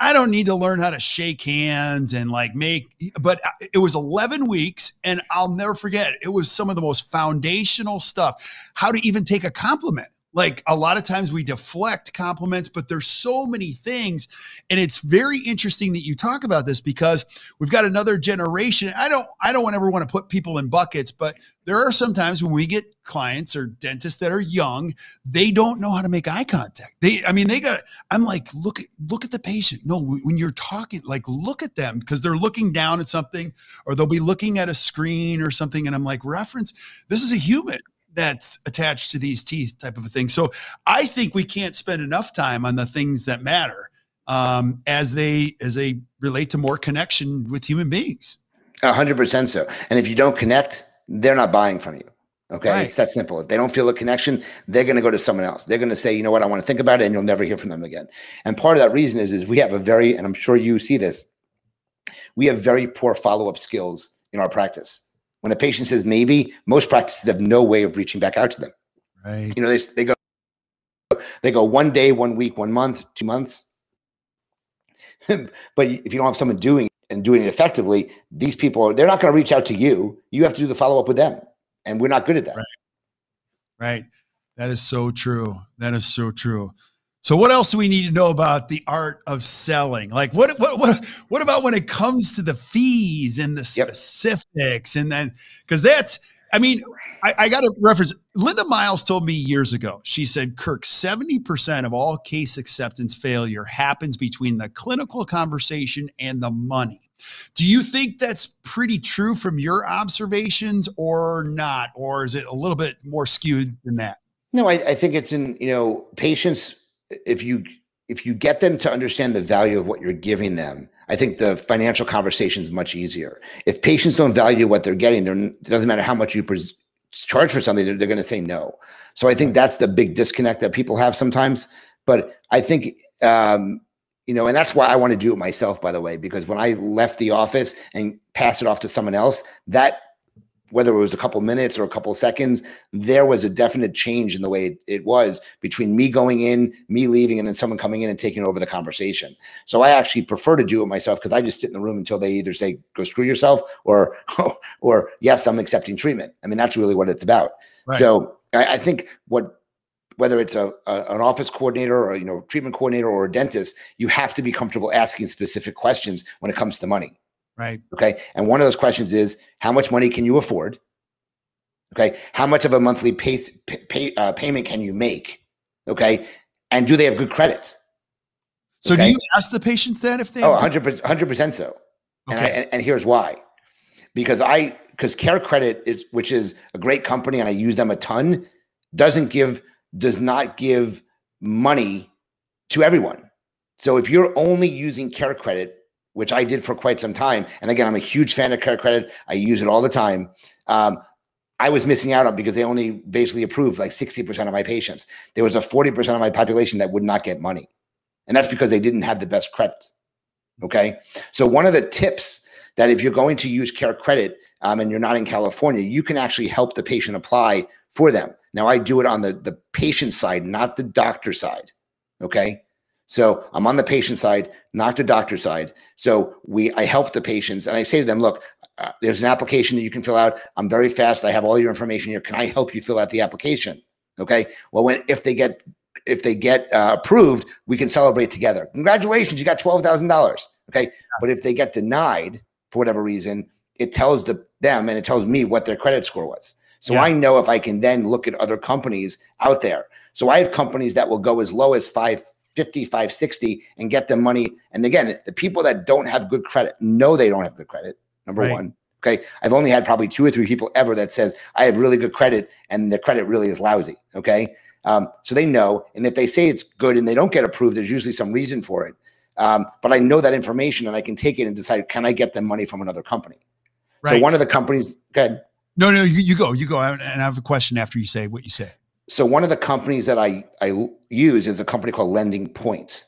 I don't need to learn how to shake hands and like make, but uh, it was 11 weeks and I'll never forget. It was some of the most foundational stuff. How to even take a compliment like a lot of times we deflect compliments but there's so many things and it's very interesting that you talk about this because we've got another generation. I don't i don't ever want to put people in buckets but there are sometimes when we get clients or dentists that are young they don't know how to make eye contact. They i mean they got i'm like look at look at the patient. No when you're talking like look at them because they're looking down at something or they'll be looking at a screen or something and i'm like reference this is a human that's attached to these teeth type of a thing. So I think we can't spend enough time on the things that matter um, as they as they relate to more connection with human beings. A hundred percent so. And if you don't connect, they're not buying from you. Okay. Right. It's that simple. If they don't feel a connection, they're going to go to someone else. They're going to say, you know what, I want to think about it, and you'll never hear from them again. And part of that reason is, is we have a very, and I'm sure you see this, we have very poor follow-up skills in our practice. When a patient says maybe, most practices have no way of reaching back out to them. Right. You know, they, they go they go one day, one week, one month, two months. [laughs] but if you don't have someone doing it and doing it effectively, these people they're not going to reach out to you. You have to do the follow up with them, and we're not good at that. Right. Right. That is so true. That is so true. So what else do we need to know about the art of selling? Like what what what what about when it comes to the fees and the specifics yep. and then because that's I mean I, I got a reference Linda Miles told me years ago. She said, Kirk, 70% of all case acceptance failure happens between the clinical conversation and the money. Do you think that's pretty true from your observations or not? Or is it a little bit more skewed than that? No, I, I think it's in, you know, patients if you if you get them to understand the value of what you're giving them, I think the financial conversation is much easier. If patients don't value what they're getting, it doesn't matter how much you pres- charge for something, they're, they're going to say no. So I think that's the big disconnect that people have sometimes. But I think, um, you know, and that's why I want to do it myself, by the way, because when I left the office and passed it off to someone else, that whether it was a couple minutes or a couple seconds, there was a definite change in the way it, it, was between me going in, me leaving, and then someone coming in and taking over the conversation. So I actually prefer to do it myself because I just sit in the room until they either say "go screw yourself" or [laughs] or yes, I'm accepting treatment. I mean, that's really what it's about. Right. So I, I think what whether it's a, a, an office coordinator or you know treatment coordinator or a dentist, you have to be comfortable asking specific questions when it comes to money. Right. Okay. And one of those questions is how much money can you afford? Okay. How much of a monthly pay, pay uh, payment can you make? Okay. And do they have good credit? So okay? do you ask the patients that if they? Oh, 100 percent so. Okay. And, I, and, and here's why, because I because CareCredit is which is a great company and I use them a ton, doesn't give does not give money to everyone. So if you're only using CareCredit which I did for quite some time. And again, I'm a huge fan of CareCredit. I use it all the time. Um, I was missing out on because they only basically approved like 60% of my patients. There was a 40% of my population that would not get money. And that's because they didn't have the best credit. Okay. So, one of the tips that if you're going to use CareCredit um, and you're not in California, you can actually help the patient apply for them. Now, I do it on the, the patient side, not the doctor side. Okay. So I'm on the patient side, not the doctor side. So we, I help the patients, and I say to them, "Look, uh, there's an application that you can fill out. I'm very fast. I have all your information here. Can I help you fill out the application?" Okay. Well, when if they get if they get uh, approved, we can celebrate together. Congratulations, you got twelve thousand dollars. Okay. But if they get denied for whatever reason, it tells the, them and it tells me what their credit score was. So yeah. I know if I can then look at other companies out there. So I have companies that will go as low as five 55, 60 and get them money. And again, the people that don't have good credit know they don't have good credit. Number right. one. Okay. I've only had probably two or three people ever that says I have really good credit and their credit really is lousy. Okay. Um, so they know. And if they say it's good and they don't get approved, there's usually some reason for it. Um, but I know that information and I can take it and decide, can I get them money from another company? Right. So one of the companies, good. No, no, you, you go, you go. And I have a question after you say what you say so one of the companies that I, I use is a company called LendingPoint.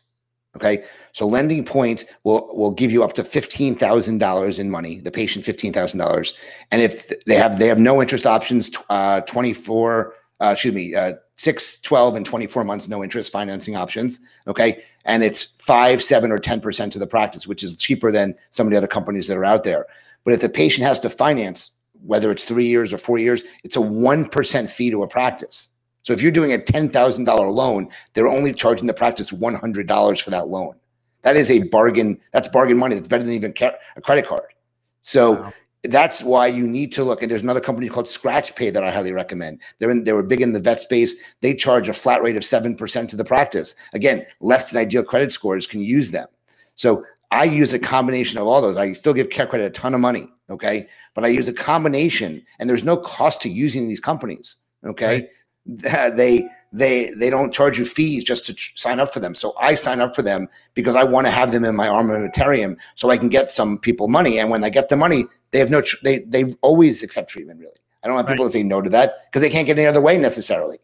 Okay. So LendingPoint will, will give you up to $15,000 in money, the patient $15,000. And if they have, they have no interest options, uh, 24, uh, excuse me, uh, six, 12, and 24 months, no interest financing options. Okay. And it's five, seven, or 10% to the practice, which is cheaper than some of the other companies that are out there. But if the patient has to finance, whether it's three years or four years, it's a 1% fee to a practice. So if you're doing a $10,000 loan, they're only charging the practice $100 for that loan. That is a bargain. That's bargain money. That's better than even a credit card. So wow. that's why you need to look. And there's another company called Scratchpay that I highly recommend. They're in, they were big in the vet space. They charge a flat rate of 7% to the practice. Again, less than ideal credit scores can use them. So I use a combination of all those. I still give CareCredit a ton of money. Okay. But I use a combination and there's no cost to using these companies. Okay. Right. They, they they don't charge you fees just to tr- sign up for them. So I sign up for them because I want to have them in my armamentarium so I can get some people money. And when I get the money, they have no tr- they they always accept treatment. Really, I don't want right. people to say no to that because they can't get any other way necessarily.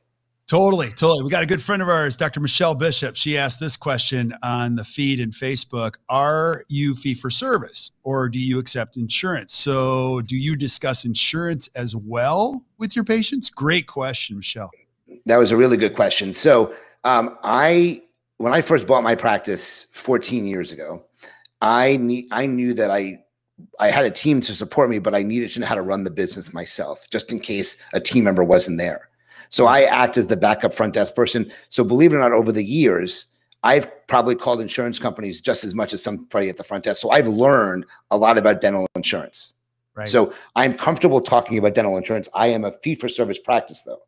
Totally, totally. We got a good friend of ours, Dr. Michelle Bishop. She asked this question on the feed in Facebook Are you fee for service or do you accept insurance? So, do you discuss insurance as well with your patients? Great question, Michelle. That was a really good question. So, um, I when I first bought my practice 14 years ago, I need I knew that I I had a team to support me, but I needed to know how to run the business myself, just in case a team member wasn't there. So I act as the backup front desk person. So believe it or not, over the years, I've probably called insurance companies just as much as somebody at the front desk. So I've learned a lot about dental insurance. Right. So I'm comfortable talking about dental insurance. I am a fee for service practice though.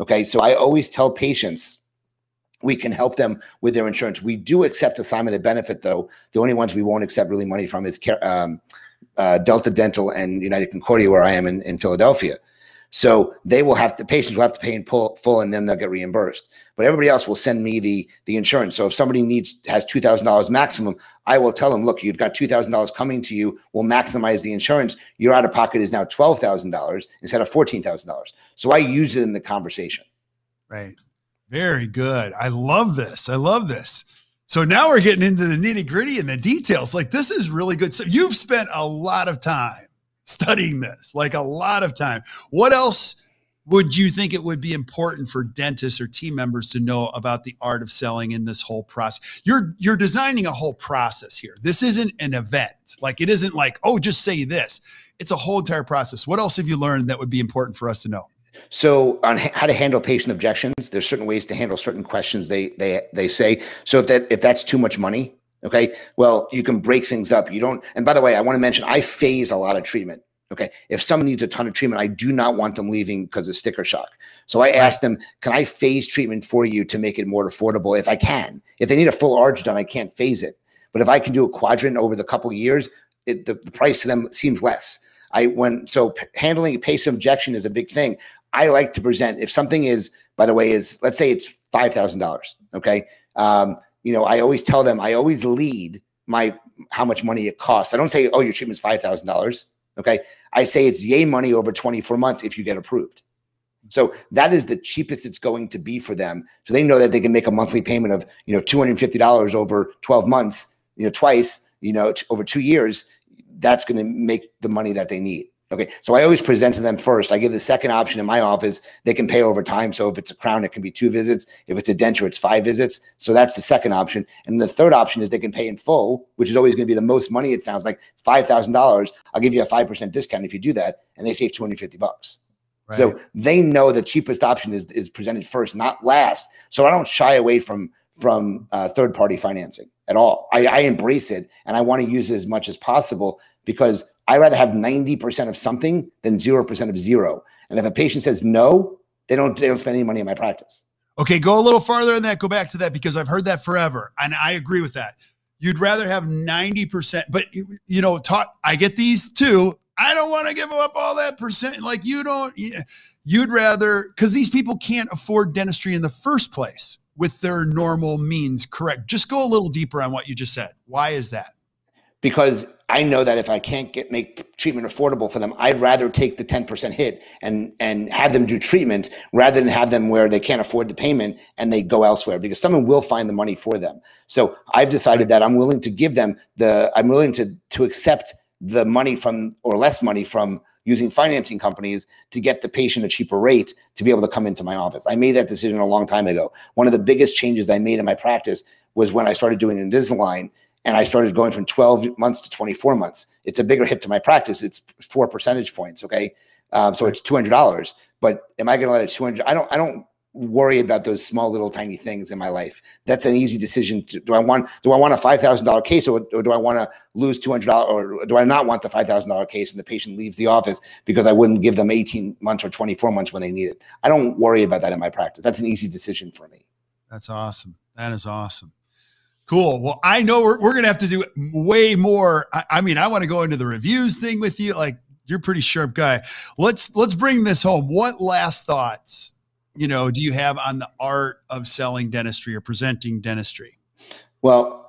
Okay. So I always tell patients we can help them with their insurance. We do accept assignment of benefit, though. The only ones we won't accept really money from is um, uh, Delta Dental and United Concordia, where I am in, in Philadelphia. So they will have to patients will have to pay in full, full and then they'll get reimbursed. But everybody else will send me the the insurance. So if somebody needs has two thousand dollars maximum, I will tell them, look, you've got two thousand dollars coming to you. We'll maximize the insurance. Your out of pocket is now twelve thousand dollars instead of fourteen thousand dollars. So I use it in the conversation. Right. Very good. I love this. I love this. So now we're getting into the nitty gritty and the details. Like this is really good. So you've spent a lot of time studying this, like a lot of time. What else would you think it would be important for dentists or team members to know about the art of selling in this whole process? You're you're designing a whole process here. This isn't an event. Like it isn't like, oh, just say this. It's a whole entire process. What else have you learned that would be important for us to know? So on how to handle patient objections, there's certain ways to handle certain questions they they they say. So that if that's too much money, Okay. Well, you can break things up. You don't. And by the way, I want to mention I phase a lot of treatment. Okay. If someone needs a ton of treatment, I do not want them leaving because of sticker shock. So I right. ask them, can I phase treatment for you to make it more affordable if I can? If they need a full arch done, I can't phase it. But if I can do a quadrant over the couple years, it, the, the price to them seems less. I when so p- handling a patient objection is a big thing. I like to present if something is, by the way, is let's say it's five thousand dollars. Okay. Um, you know, I always tell them, I always lead my how much money it costs. I don't say, oh, your treatment's five thousand dollars. Okay. I say it's yay money over 24 months if you get approved. So that is the cheapest it's going to be for them. So they know that they can make a monthly payment of, you know, $250 over 12 months, you know, twice, you know, over two years. That's going to make the money that they need. Okay. So I always present to them first. I give the second option in my office. They can pay over time. So if it's a crown, it can be two visits. If it's a denture, it's five visits. So that's the second option. And the third option is they can pay in full, which is always going to be the most money. It sounds like $5,000. I'll give you a 5% discount if you do that. And they save 250 bucks. Right. So they know the cheapest option is, is presented first, not last. So I don't shy away from, from uh, third party financing at all. I, I embrace it and I want to use it as much as possible because I'd rather have 90% of something than 0% of zero. And if a patient says no, they don't they don't spend any money in my practice. Okay, go a little farther in that. Go back to that because I've heard that forever. And I agree with that. You'd rather have 90%, but you know, talk I get these too. I don't want to give up all that percent. Like you don't you'd rather because these people can't afford dentistry in the first place with their normal means, correct? Just go a little deeper on what you just said. Why is that? because I know that if I can't get make treatment affordable for them, I'd rather take the 10% hit and and have them do treatment rather than have them where they can't afford the payment and they go elsewhere because someone will find the money for them. So I've decided that I'm willing to give them the I'm willing to to accept the money from or less money from using financing companies to get the patient a cheaper rate to be able to come into my office. I made that decision a long time ago. One of the biggest changes I made in my practice was when I started doing Invisalign and I started going from 12 months to 24 months. It's a bigger hit to my practice. It's four percentage points. Okay. Um, so it's $200, but am I going to let it 200? I don't, I don't worry about those small little tiny things in my life. That's an easy decision. To, do I want do I want a five thousand dollar case or, or do I want to lose two hundred dollars or do I not want the five thousand dollar case and the patient leaves the office because I wouldn't give them eighteen months or twenty four months when they need it? I don't worry about that in my practice. That's an easy decision for me. That's awesome. That is awesome. Cool. Well, I know we're, we're going to have to do way more. I, I mean, I want to go into the reviews thing with you. Like you're pretty sharp guy. Let's, let's bring this home. What last thoughts you know, do you have on the art of selling dentistry or presenting dentistry? Well,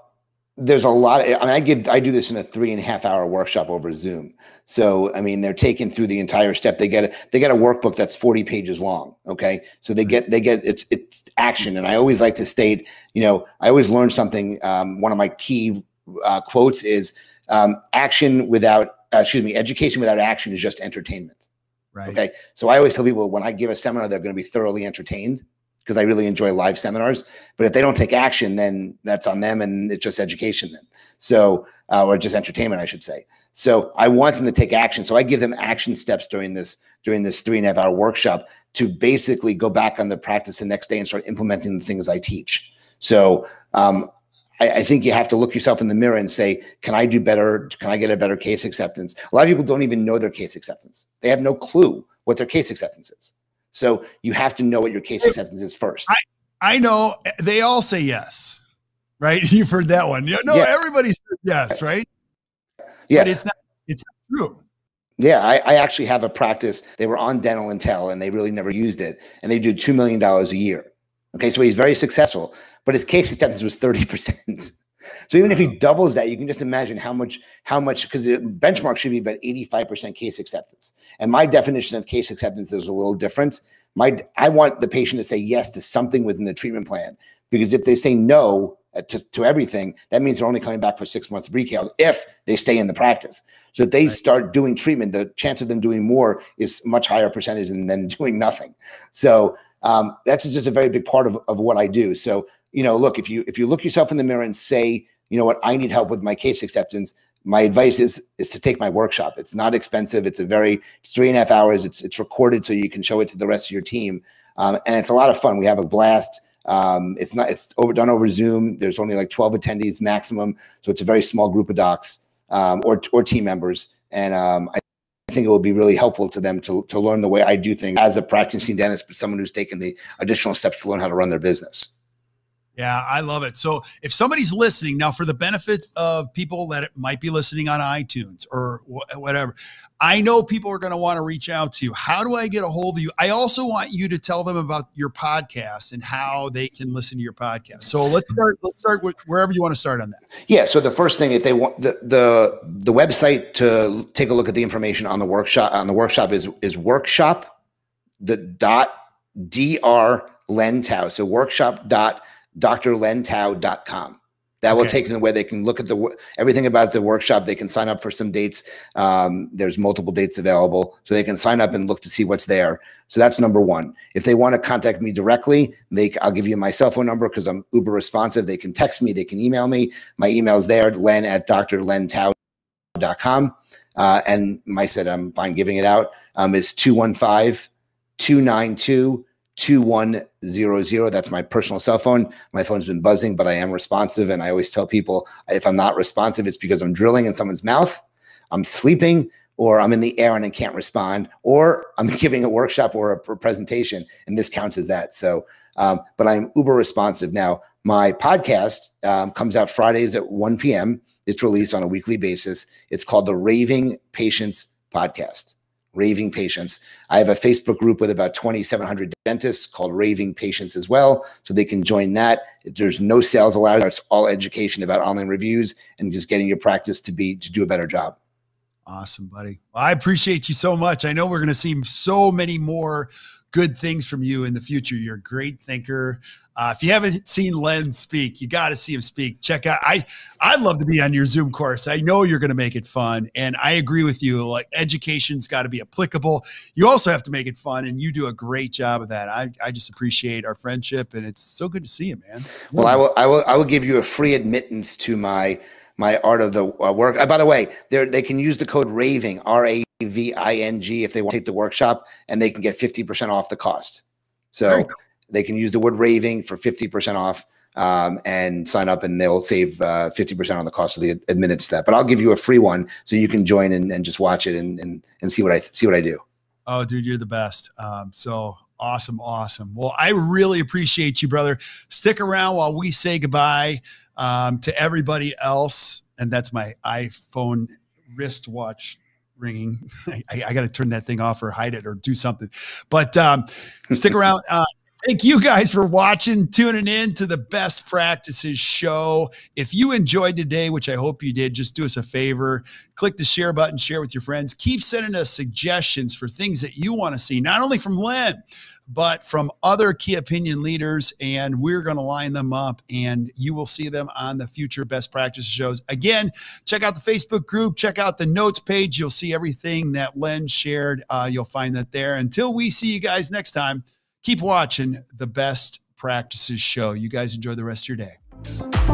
there's a lot. Of, I mean, I give I do this in a three and a half hour workshop over Zoom. So I mean, they're taken through the entire step. They get a, they get a workbook that's 40 pages long. Okay, so they get they get it's it's action. And I always like to state, you know, I always learn something. Um, one of my key uh, quotes is um, action without uh, excuse me, education without action is just entertainment. Right. Okay. So I always tell people when I give a seminar, they're going to be thoroughly entertained because I really enjoy live seminars. But if they don't take action, then that's on them and it's just education then. So, uh, or just entertainment, I should say. So I want them to take action. So I give them action steps during this during this three and a half hour workshop to basically go back on the practice the next day and start implementing the things I teach. So um, I, I, think you have to look yourself in the mirror and say, can I do better? Can I get a better case acceptance? A lot of people don't even know their case acceptance. They have no clue what their case acceptance is. So you have to know what your case acceptance is first. I, I know they all say yes, right? [laughs] You've heard that one. No, yeah. everybody says yes, right? Yeah. But it's not, it's not true. Yeah, I, I, actually have a practice. They were on Dental Intel and they really never used it. And they do $2 million a year. Okay, so he's very successful but his case acceptance was 30%. [laughs] So even if he doubles that, you can just imagine how much, how much, because the benchmark should be about 85% case acceptance. And my definition of case acceptance is a little different. My, I want the patient to say yes to something within the treatment plan, because if they say no uh, to, to everything, that means they're only coming back for six months of recount if they stay in the practice. So if they start doing treatment, the chance of them doing more is much higher percentage than, than [laughs] doing nothing. So um, that's just a very big part of, of what I do. So you know, look, if you if you look yourself in the mirror and say, you know what, I need help with my case acceptance, my advice is is to take my workshop. It's not expensive. It's a very it's three and a half hours. It's it's recorded so you can show it to the rest of your team, um, and it's a lot of fun. We have a blast. Um, it's not it's over done over Zoom. There's only like 12 attendees maximum, so it's a very small group of docs um, or or team members, and um, I think it will be really helpful to them to to learn the way I do things as a practicing dentist, but someone who's taken the additional steps to learn how to run their business. Yeah, I love it. So if somebody's listening now, for the benefit of people that might be listening on iTunes or wh- whatever, I know people are going to want to reach out to you. How do I get a hold of you? I also want you to tell them about your podcast and how they can listen to your podcast. So let's start. Let's start with wherever you want to start on that. Yeah. So the first thing, if they want the the the website to take a look at the information on the workshop on the workshop is is workshop the dot dr lentau. So workshop dot drlentau.com. That okay. will take them where they can look at the everything about the workshop. They can sign up for some dates. Um, there's multiple dates available, so they can sign up and look to see what's there. So that's number one. If they want to contact me directly, they I'll give you my cell phone number because I'm uber responsive. They can text me. They can email me. My email is there, len at drlentau.com. Uh, and my said I'm fine giving it out. Um, is 215 292 2100. That's my personal cell phone. My phone's been buzzing, but I am responsive. And I always tell people if I'm not responsive, it's because I'm drilling in someone's mouth, I'm sleeping, or I'm in the air and I can't respond, or I'm [laughs] giving a workshop or a presentation, and this counts as that. So, um, but I'm uber responsive. Now, my podcast um, comes out Fridays at 1 p.m. It's released on a weekly basis. It's called the Raving Patients Podcast raving patients. I have a Facebook group with about 2,700 dentists called Raving Patients as well. So they can join that. There's no sales allowed. It's all education about online reviews and just getting your practice to be to do a better job. Awesome, buddy. I appreciate you so much. I know we're going to see so many more good things from you in the future. You're a great thinker. Uh, if you haven't seen Len speak, you got to see him speak. Check out. I I'd love to be on your Zoom course. I know you're going to make it fun, and I agree with you. Like education's got to be applicable. You also have to make it fun, and you do a great job of that. I I just appreciate our friendship, and it's so good to see you, man. Well, I will I will I will give you a free admittance to my my art of the uh, work. Uh, by the way, they they can use the code Raving R A V I N G if they want to take the workshop, and they can get fifty percent off the cost. So they can use the word Raving for fifty percent off. Um, and sign up, and they'll save uh, fifty uh, percent on the cost of the admitted step. But I'll give you a free one so you can join and, and just watch it and, and and see what I see what I do. Oh, dude, you're the best. Um, so awesome, awesome. Well, I really appreciate you, brother. Stick around while we say goodbye um, to everybody else. And that's my iPhone wristwatch ringing. [laughs] I, I got to turn that thing off or hide it or do something. But um, stick around. Uh, Thank you guys for watching, tuning in to the Best Practices Show. If you enjoyed today, which I hope you did, just do us a favor click the share button, share with your friends. Keep sending us suggestions for things that you want to see, not only from Len, but from other key opinion leaders. And we're going to line them up and you will see them on the future best practice shows. Again, check out the Facebook group, check out the notes page. You'll see everything that Len shared. Uh, you'll find that there. Until we see you guys next time keep watching the Best Practices Show. You guys enjoy the rest of your day.